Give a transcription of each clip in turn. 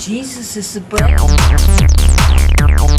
Jesus is the Jesus is the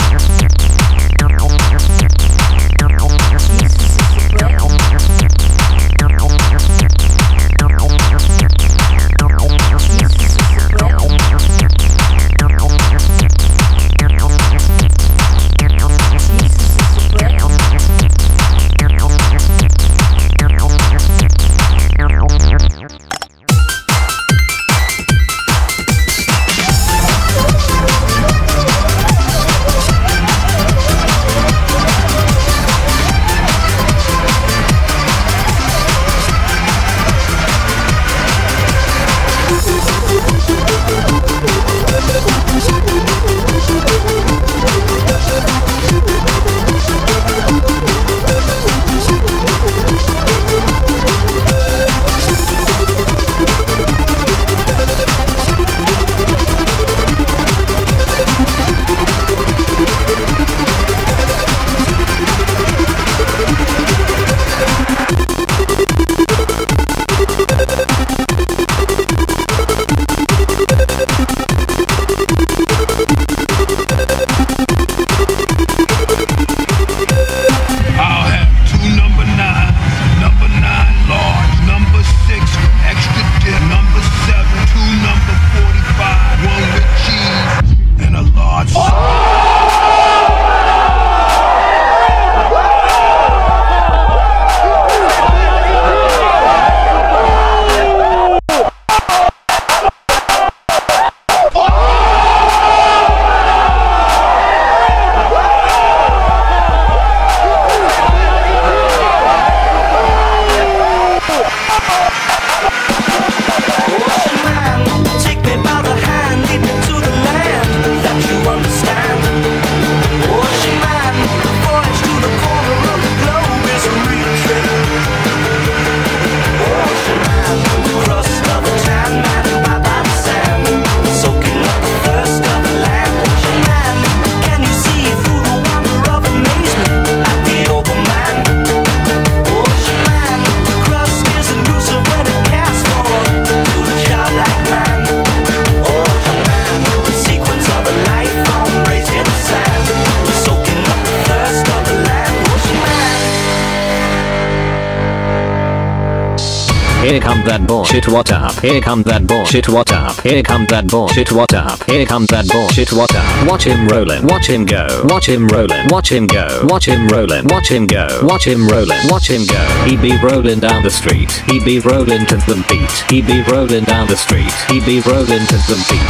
Here come that bullshit what up Here come that bullshit what up Here come that bullshit what up Here come that bullshit what up Watch him rollin' Watch him go Watch him rollin' Watch him go Watch him rollin' Watch him go Watch him rollin' Watch him go He be rollin' down the street He be rollin' to the beat He be rollin' down the street He be rollin' to the beat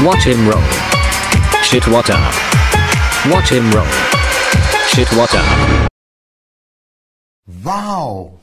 Watch him roll Shit what up Watch him roll Shit what up Wow!